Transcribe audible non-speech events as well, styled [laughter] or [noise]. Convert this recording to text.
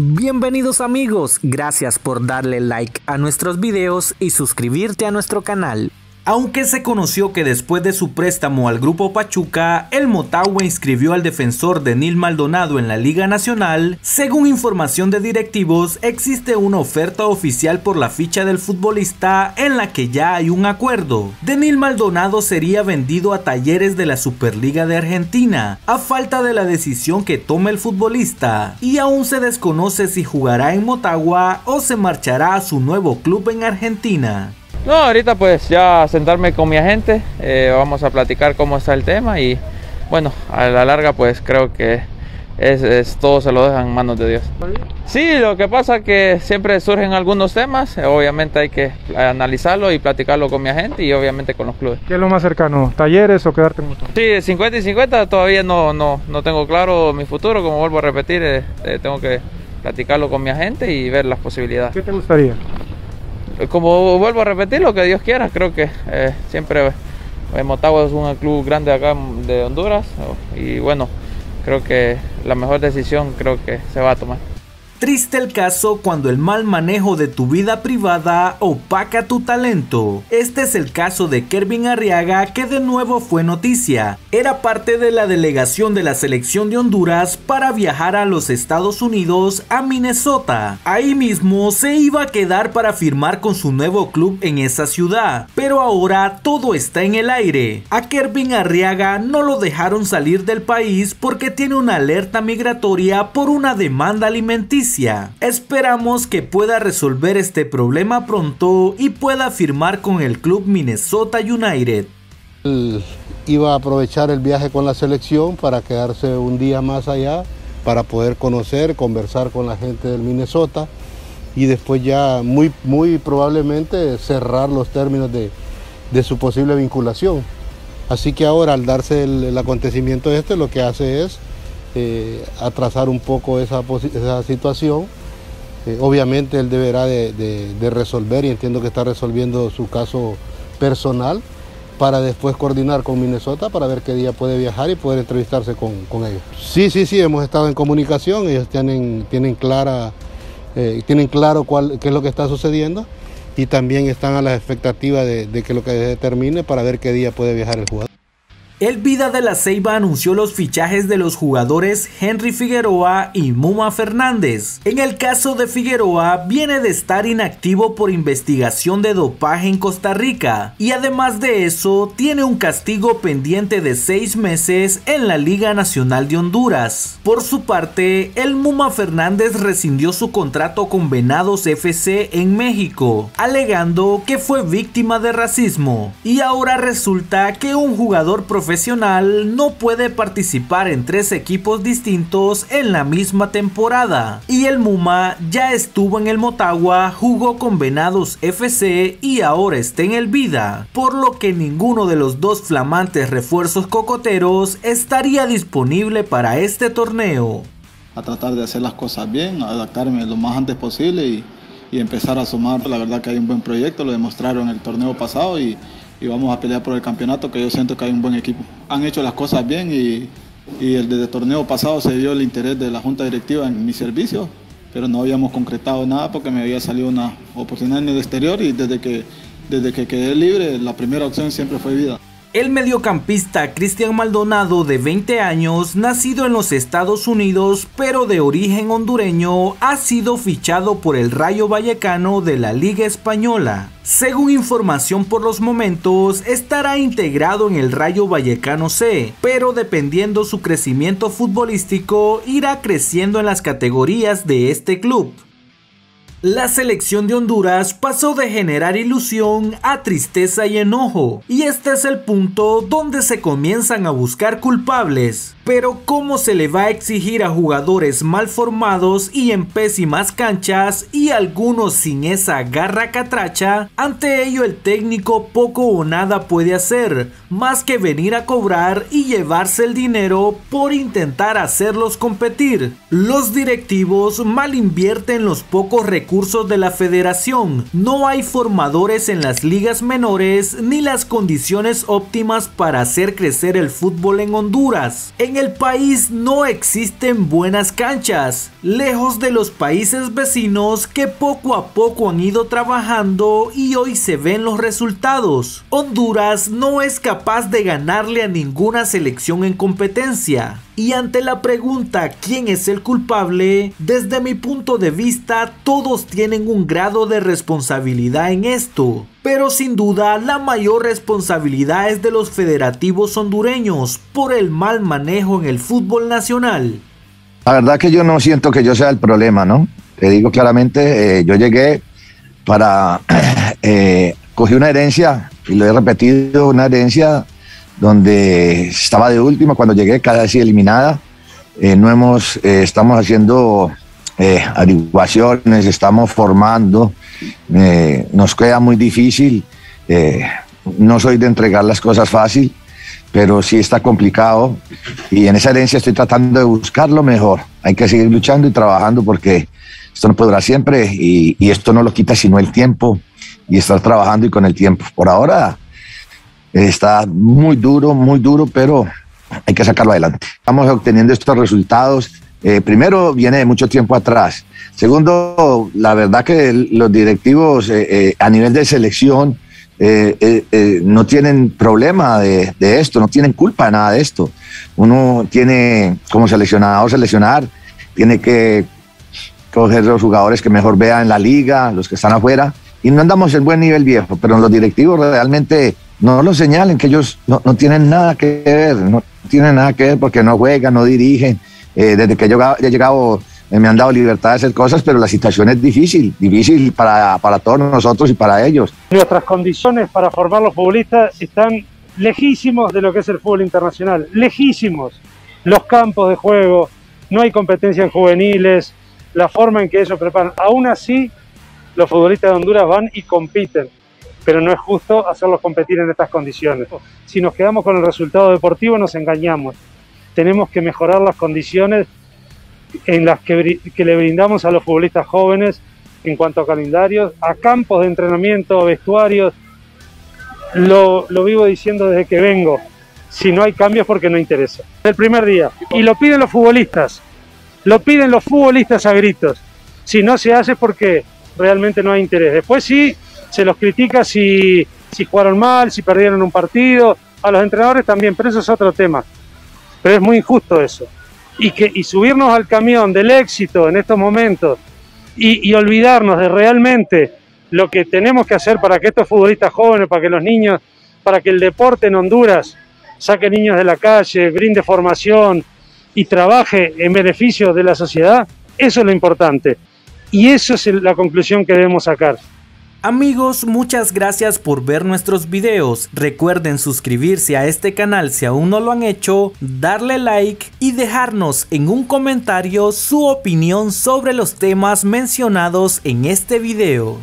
Bienvenidos amigos, gracias por darle like a nuestros videos y suscribirte a nuestro canal. Aunque se conoció que después de su préstamo al grupo Pachuca, el Motagua inscribió al defensor Denil Maldonado en la Liga Nacional, según información de directivos, existe una oferta oficial por la ficha del futbolista en la que ya hay un acuerdo. Denil Maldonado sería vendido a talleres de la Superliga de Argentina, a falta de la decisión que tome el futbolista, y aún se desconoce si jugará en Motagua o se marchará a su nuevo club en Argentina. No, ahorita pues ya sentarme con mi agente, eh, vamos a platicar cómo está el tema y bueno, a la larga pues creo que es, todo se lo dejan en manos de Dios. Sí, lo que pasa es que siempre surgen algunos temas, obviamente hay que analizarlo y platicarlo con mi agente y obviamente con los clubes. ¿Qué es lo más cercano, talleres o quedarte en motor? Sí, 50 y 50 todavía no, no, no tengo claro mi futuro, como vuelvo a repetir, eh, eh, tengo que platicarlo con mi agente y ver las posibilidades. ¿Qué te gustaría? Como vuelvo a repetir, lo que Dios quiera, creo que eh, siempre eh, Motagua es un club grande acá de Honduras y bueno, creo que la mejor decisión creo que se va a tomar. Triste el caso cuando el mal manejo de tu vida privada opaca tu talento. Este es el caso de Kervin Arriaga que de nuevo fue noticia. Era parte de la delegación de la selección de Honduras para viajar a los Estados Unidos a Minnesota. Ahí mismo se iba a quedar para firmar con su nuevo club en esa ciudad. Pero ahora todo está en el aire. A Kervin Arriaga no lo dejaron salir del país porque tiene una alerta migratoria por una demanda alimenticia Esperamos que pueda resolver este problema pronto y pueda firmar con el club Minnesota United. Iba a aprovechar el viaje con la selección para quedarse un día más allá, para poder conocer, conversar con la gente del Minnesota y después ya muy, muy probablemente cerrar los términos de, su posible vinculación. Así que ahora al darse el, acontecimiento este lo que hace es eh, atrasar un poco esa, esa situación. Eh, obviamente él deberá de, resolver y entiendo que está resolviendo su caso personal para después coordinar con Minnesota para ver qué día puede viajar y poder entrevistarse con, ellos. Sí, sí, sí, hemos estado en comunicación, ellos tienen, tienen, clara, eh, tienen claro cuál, qué es lo que está sucediendo y también están a la expectativa de, de que lo que determine para ver qué día puede viajar el jugador. El Vida de la Ceiba anunció los fichajes de los jugadores Henry Figueroa y Muma Fernández. En el caso de Figueroa, viene de estar inactivo por investigación de dopaje en Costa Rica y además de eso, tiene un castigo pendiente de seis meses en la Liga Nacional de Honduras. Por su parte, el Muma Fernández rescindió su contrato con Venados FC en México, alegando que fue víctima de racismo y ahora resulta que un jugador profesional no puede participar en tres equipos distintos en la misma temporada. Y el Muma ya estuvo en el Motagua, jugó con Venados FC y ahora está en el Vida, por lo que ninguno de los dos flamantes refuerzos cocoteros estaría disponible para este torneo. A tratar de hacer las cosas bien, adaptarme lo más antes posible y, y empezar a sumar. La verdad que hay un buen proyecto, lo demostraron el torneo pasado y y vamos a pelear por el campeonato, que yo siento que hay un buen equipo. Han hecho las cosas bien y, y el desde el torneo pasado se dio el interés de la Junta Directiva en mi servicio, pero no habíamos concretado nada porque me había salido una oportunidad en el exterior y desde que, desde que quedé libre la primera opción siempre fue vida. El mediocampista Cristian Maldonado, de 20 años, nacido en los Estados Unidos pero de origen hondureño, ha sido fichado por el Rayo Vallecano de la Liga Española. Según información por los momentos, estará integrado en el Rayo Vallecano C, pero dependiendo su crecimiento futbolístico, irá creciendo en las categorías de este club. La selección de Honduras pasó de generar ilusión a tristeza y enojo, y este es el punto donde se comienzan a buscar culpables. Pero ¿cómo se le va a exigir a jugadores mal formados y en pésimas canchas y algunos sin esa garra catracha? Ante ello el técnico poco o nada puede hacer, más que venir a cobrar y llevarse el dinero por intentar hacerlos competir. Los directivos mal invierten los pocos recursos recursos de la federación, no hay formadores en las ligas menores ni las condiciones óptimas para hacer crecer el fútbol en Honduras. En el país no existen buenas canchas, lejos de los países vecinos que poco a poco han ido trabajando y hoy se ven los resultados. Honduras no es capaz de ganarle a ninguna selección en competencia. Y ante la pregunta ¿quién es el culpable? Desde mi punto de vista todos tienen un grado de responsabilidad en esto. Pero sin duda la mayor responsabilidad es de los federativos hondureños por el mal manejo en el fútbol nacional. La verdad que yo no siento que yo sea el problema, ¿no? Te digo claramente, eh, yo llegué para, [clears throat] eh, cogí una herencia, y lo he repetido, una herencia donde estaba de última cuando llegué, casi eliminada. Eh, no hemos, eh, estamos haciendo eh, estamos formando, nos queda muy difícil. no soy de entregar las cosas fácil, pero sí está complicado y en esa herencia estoy tratando de buscar lo mejor. Hay que seguir luchando y trabajando porque esto no durar siempre y, y esto no lo quita sino el tiempo y estar trabajando y con el tiempo. Por ahora Está muy duro, muy duro, pero hay que sacarlo adelante. Estamos obteniendo estos resultados. Eh, primero, viene de mucho tiempo atrás. Segundo, la verdad que los directivos eh, eh, a nivel de selección no tienen problema de, esto, no tienen culpa de nada de esto. Uno tiene como seleccionador seleccionar, tiene que coger los jugadores que mejor vea en la liga, los que están afuera, y no andamos en buen nivel viejo, pero los directivos realmente no lo señalen, que ellos no, tienen nada que ver, no tienen nada que ver porque no juegan, no dirigen. Eh, desde que yo he llegado eh, me han dado libertad de hacer cosas, pero la situación es difícil, difícil para, para todos nosotros y para ellos. Nuestras condiciones para formar los futbolistas están lejísimos de lo que es el fútbol internacional, lejísimos. Los campos de juego, no hay competencia en juveniles, la forma en que ellos preparan. Aún así, los futbolistas de Honduras van y compiten pero no es justo hacerlos competir en estas condiciones. Si nos quedamos con el resultado deportivo nos engañamos. Tenemos que mejorar las condiciones en las que, le brindamos a los futbolistas jóvenes en cuanto a calendarios, a campos de entrenamiento, vestuarios. Lo, lo vivo diciendo desde que vengo. Si no hay cambios porque no interesa. El primer día. Y lo piden los futbolistas. Lo piden los futbolistas a gritos. Si no se hace porque realmente no hay interés. Después sí, se los critica si, si jugaron mal, si perdieron un partido, a los entrenadores también, pero eso es otro tema. Pero es muy injusto eso. Y, que, y subirnos al camión del éxito en estos momentos y, y olvidarnos de realmente lo que tenemos que hacer para que estos futbolistas jóvenes, para que los niños, para que el deporte en Honduras saque niños de la calle, brinde formación y trabaje en beneficio de la sociedad, eso es lo importante. Y eso es la conclusión que debemos sacar. Amigos, muchas gracias por ver nuestros videos. Recuerden suscribirse a este canal si aún no lo han hecho, darle like y dejarnos en un comentario su opinión sobre los temas mencionados en este video.